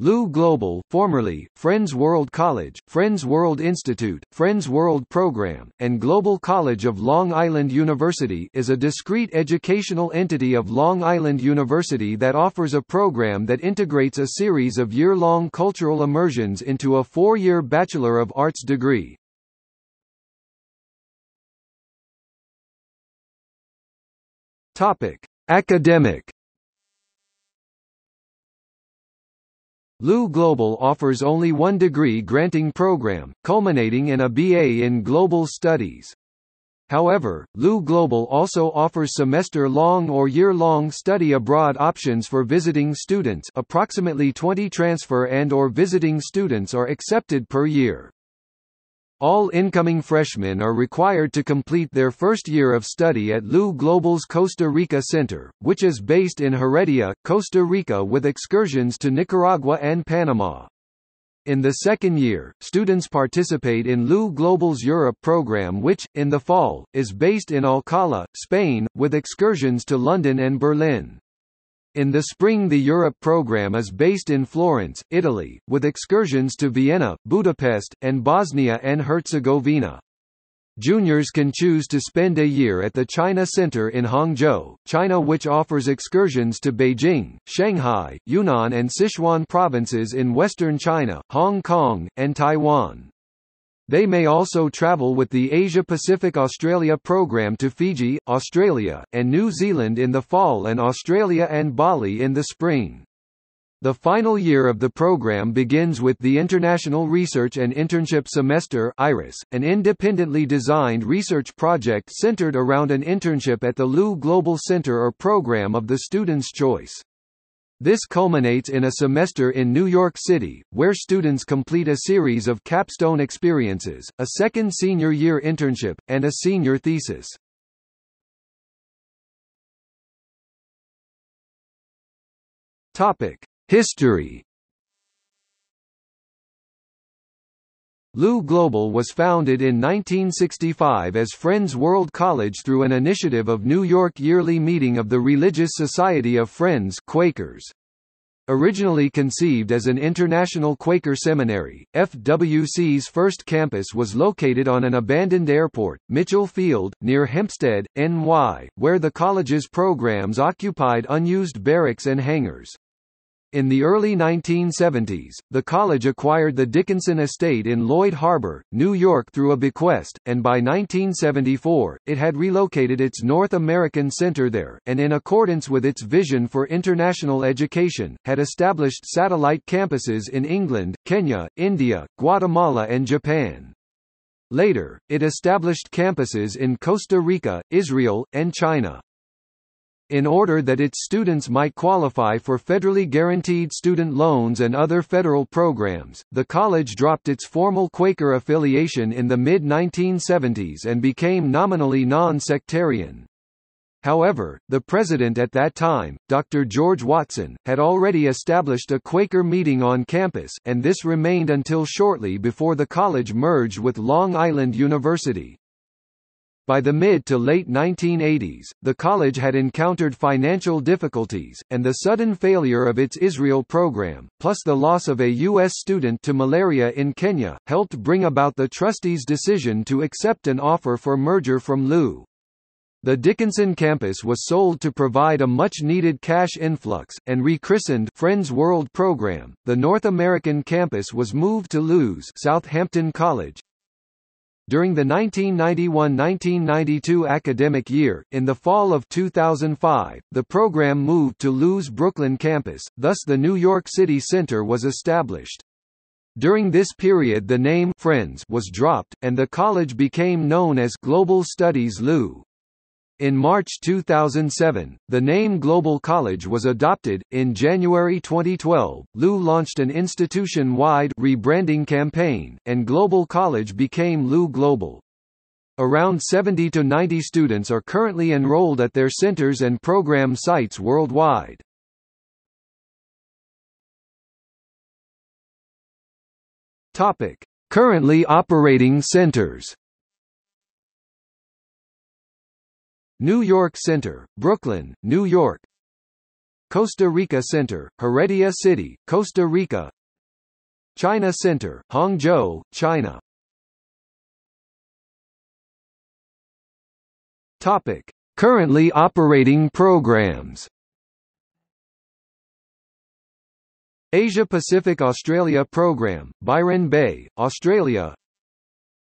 LIU Global formerly, Friends World College, Friends World Institute, Friends World Program, and Global College of Long Island University is a discrete educational entity of Long Island University that offers a program that integrates a series of year-long cultural immersions into a four-year Bachelor of Arts degree. Academic LIU Global offers only one degree granting program, culminating in a BA in Global Studies. However, LIU Global also offers semester-long or year-long study abroad options for visiting students approximately 20 transfer and or visiting students are accepted per year. All incoming freshmen are required to complete their first year of study at LIU Global's Costa Rica Center, which is based in Heredia, Costa Rica with excursions to Nicaragua and Panama. In the second year, students participate in LIU Global's Europe program which, in the fall, is based in Alcalá, Spain, with excursions to London and Berlin. In the spring the Europe program is based in Florence, Italy, with excursions to Vienna, Budapest, and Bosnia and Herzegovina. Juniors can choose to spend a year at the China Center in Hangzhou, China which offers excursions to Beijing, Shanghai, Yunnan and Sichuan provinces in western China, Hong Kong, and Taiwan. They may also travel with the Asia-Pacific Australia program to Fiji, Australia, and New Zealand in the fall and Australia and Bali in the spring. The final year of the program begins with the International Research and Internship Semester IRIS, an independently designed research project centered around an internship at the LIU Global Center or program of the student's choice. This culminates in a semester in New York City, where students complete a series of capstone experiences, a second senior year internship, and a senior thesis. History LIU Global was founded in 1965 as Friends World College through an initiative of New York yearly meeting of the Religious Society of Friends Quakers. Originally conceived as an international Quaker seminary, FWC's first campus was located on an abandoned airport, Mitchell Field, near Hempstead, NY, where the college's programs occupied unused barracks and hangars. In the early 1970s, the college acquired the Dickinson Estate in Lloyd Harbor, New York through a bequest, and by 1974, it had relocated its North American Center there, and in accordance with its vision for international education, had established satellite campuses in England, Kenya, India, Guatemala and Japan. Later, it established campuses in Costa Rica, Israel, and China. In order that its students might qualify for federally guaranteed student loans and other federal programs, the college dropped its formal Quaker affiliation in the mid-1970s and became nominally non-sectarian. However, the president at that time, Dr. George Watson, had already established a Quaker meeting on campus, and this remained until shortly before the college merged with Long Island University. By the mid to late 1980s, the college had encountered financial difficulties, and the sudden failure of its Israel program, plus the loss of a U.S. student to malaria in Kenya, helped bring about the trustees' decision to accept an offer for merger from LIU. The Dickinson campus was sold to provide a much-needed cash influx, and rechristened Friends World Program. The North American campus was moved to LIU's Southampton College, during the 1991–1992 academic year, in the fall of 2005, the program moved to LIU's Brooklyn campus, thus the New York City Center was established. During this period the name Friends was dropped, and the college became known as Global Studies LIU. In March 2007, the name Global College was adopted. In January 2012, LIU launched an institution-wide rebranding campaign, and Global College became LIU Global. Around 70 to 90 students are currently enrolled at their centers and program sites worldwide. Topic: Currently operating centers. New York Center, Brooklyn, New York. Costa Rica Center, Heredia City, Costa Rica. China Center, Hangzhou, China. Topic. Currently operating programs. Asia-Pacific Australia Program, Byron Bay, Australia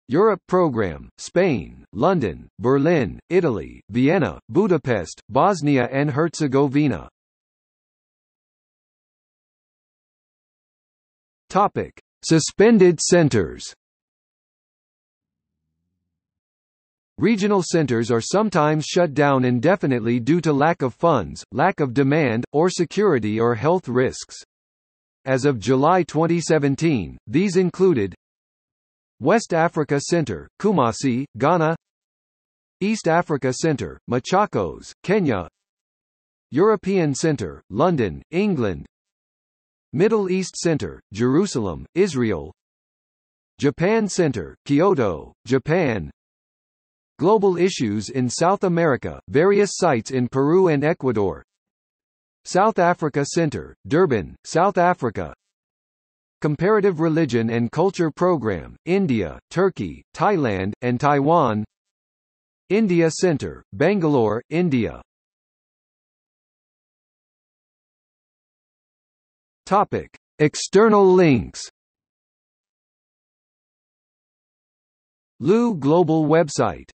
Europe Program, Spain, London, Berlin, Italy, Vienna, Budapest, Bosnia and Herzegovina Topic. Suspended centers Regional centers are sometimes shut down indefinitely due to lack of funds, lack of demand, or security or health risks. As of July 2017, these included West Africa Center, Kumasi, Ghana. East Africa Center, Machakos, Kenya. European Center, London, England. Middle East Center, Jerusalem, Israel. Japan Center, Kyoto, Japan. Global Issues in South America, various sites in Peru and Ecuador. South Africa Center, Durban, South Africa Comparative Religion and Culture Program, India, Turkey, Thailand, and Taiwan. India Center, Bangalore, India. Topic. External links. LIU Global website